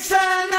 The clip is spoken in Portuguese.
It's a